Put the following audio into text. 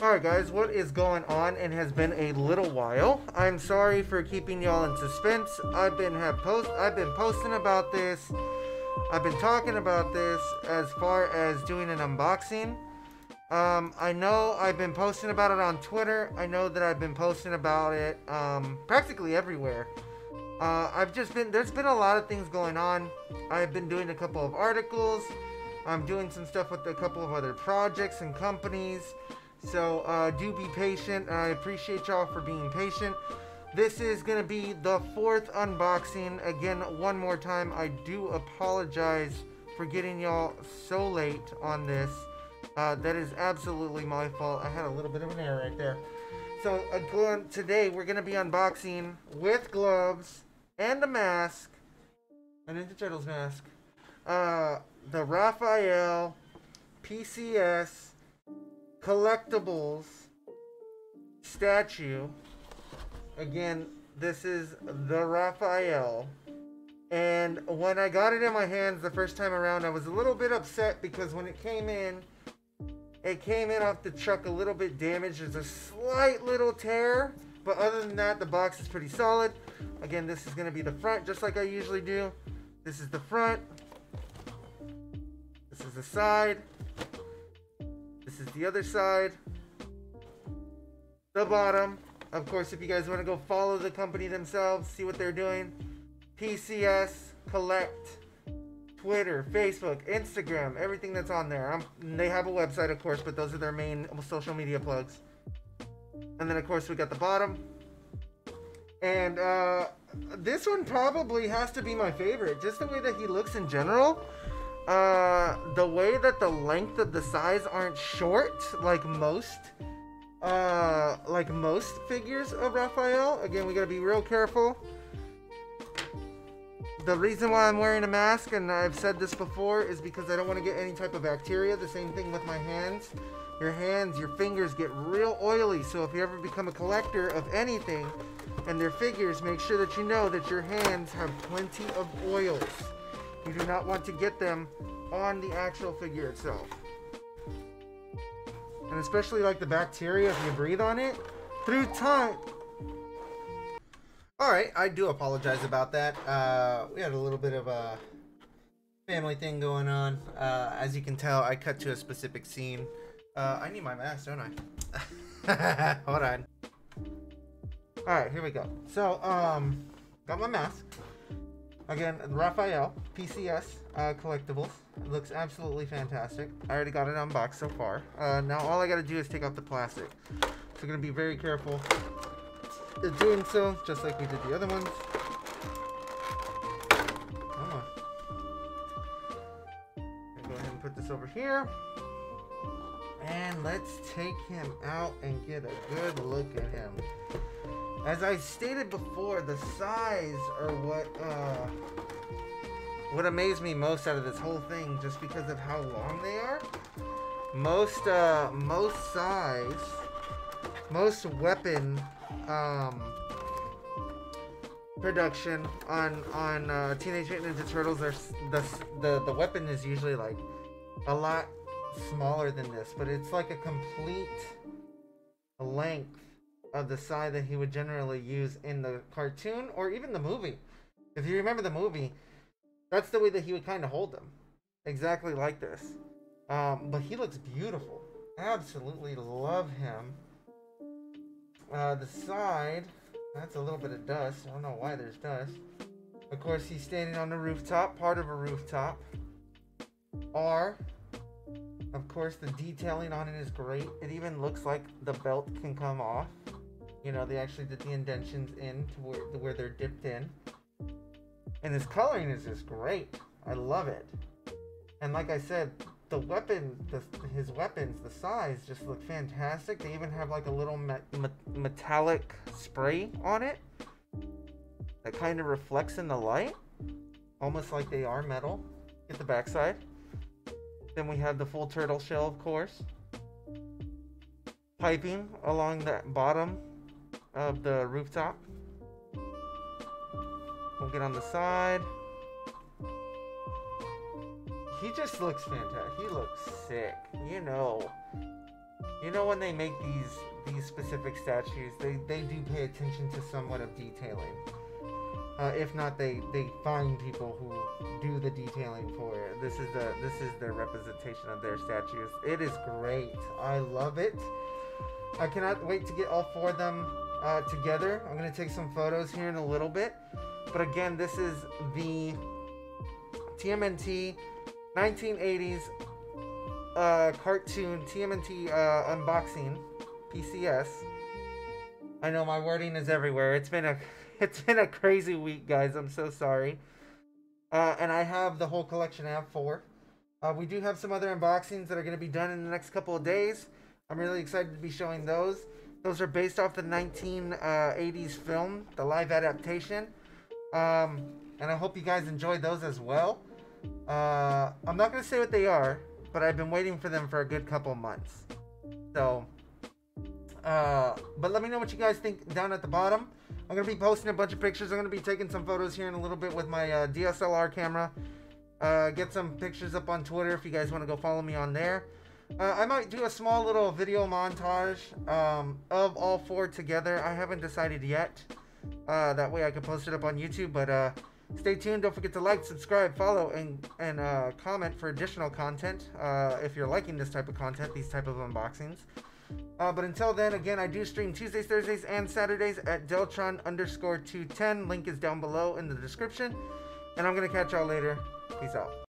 Alright guys, what is going on? It has been a little while. I'm sorry for keeping y'all in suspense. I've been have post I've been posting about this. I've been talking about this as far as doing an unboxing. Um, I know I've been posting about it on Twitter. I know that I've been posting about it um, practically everywhere. Uh, I've just been, there's been a lot of things going on. I've been doing a couple of articles. I'm doing some stuff with a couple of other projects and companies. So uh, do be patient. I appreciate y'all for being patient. This is going to be the fourth unboxing. Again, one more time, I do apologize for getting y'all so late on this. Uh, that is absolutely my fault. I had a little bit of an error right there. So today we're going to be unboxing with gloves and a mask, a Ninja Turtles mask, uh, the Raphael PCS collectibles statue. Again, this is the Raphael. And when I got it in my hands the first time around, I was a little bit upset because when it came in, it came in off the truck a little bit damaged. There's a slight little tear. But other than that, the box is pretty solid. Again, this is going to be the front, just like I usually do. This is the front. This is the side. This is the other side. The bottom. Of course, if you guys want to go follow the company themselves, see what they're doing. PCS Collect. Twitter, Facebook, Instagram, everything that's on there. I'm, they have a website, of course, but those are their main social media plugs. And then, of course, we got the bottom. And uh, this one probably has to be my favorite. Just the way that he looks in general. Uh, the way that the length of the sais aren't short, like most, uh, like most figures of Raphael. Again, we gotta be real careful the reason why I'm wearing a mask, and I've said this before, is because I don't want to get any type of bacteria. The same thing with my hands. Your hands, your fingers get real oily. So if you ever become a collector of anything and their figures, make sure that you know that your hands have plenty of oils. You do not want to get them on the actual figure itself. And especially like the bacteria, if you breathe on it, through time, all right, I do apologize about that. Uh, we had a little bit of a family thing going on. Uh, as you can tell, I cut to a specific scene. Uh, I need my mask, don't I? Hold on. All right, here we go. So, um, got my mask. Again, Raphael PCS uh, collectibles. It looks absolutely fantastic. I already got it unboxed so far. Uh, now all I got to do is take off the plastic. So, I'm gonna be very careful is doing so, just like we did the other ones. Oh. Go ahead and put this over here. And let's take him out and get a good look at him. As I stated before, the sais are what uh, what amazed me most out of this whole thing, just because of how long they are. Most uh, most sais, most weapon um, production on on uh, Teenage Mutant Ninja Turtles, there's the the the weapon is usually like a lot smaller than this, but it's like a complete length of the side that he would generally use in the cartoon or even the movie. If you remember the movie, that's the way that he would kind of hold them, exactly like this. Um, but he looks beautiful. Absolutely love him. Uh, the side, that's a little bit of dust. I don't know why there's dust. Of course, he's standing on the rooftop, part of a rooftop. R, of course, the detailing on it is great. It even looks like the belt can come off. You know, they actually did the indentions in to where, to where they're dipped in. And his coloring is just great. I love it. And like I said, the weapon, the, his weapons, the sais just look fantastic. They even have like a little me me metallic spray on it that kind of reflects in the light, almost like they are metal. Get the backside. Then we have the full turtle shell, of course. Piping along the bottom of the rooftop. We'll get on the side. He just looks fantastic. He looks sick. You know, you know when they make these these specific statues, they they do pay attention to somewhat of detailing. Uh, if not, they they find people who do the detailing for it. This is the this is their representation of their statues. It is great. I love it. I cannot wait to get all four of them uh, together. I'm gonna take some photos here in a little bit. But again, this is the TMNT 1980s uh, cartoon TMNT uh, unboxing PCS. I know my wording is everywhere. It's been a it's been a crazy week, guys. I'm so sorry. Uh, and I have the whole collection I have four. Uh, we do have some other unboxings that are going to be done in the next couple of days. I'm really excited to be showing those. Those are based off the 1980s film, the live adaptation. Um, and I hope you guys enjoyed those as well. Uh, I'm not going to say what they are, but I've been waiting for them for a good couple months. So, uh, but let me know what you guys think down at the bottom. I'm going to be posting a bunch of pictures. I'm going to be taking some photos here in a little bit with my uh, DSLR camera. Uh, get some pictures up on Twitter if you guys want to go follow me on there. Uh, I might do a small little video montage um, of all four together. I haven't decided yet. Uh, that way I can post it up on YouTube. But uh, stay tuned. Don't forget to like, subscribe, follow, and and uh, comment for additional content. Uh, if you're liking this type of content, these type of unboxings. Uh, but until then, again, I do stream Tuesdays, Thursdays, and Saturdays at Deltron underscore 210. Link is down below in the description. And I'm going to catch y'all later. Peace out.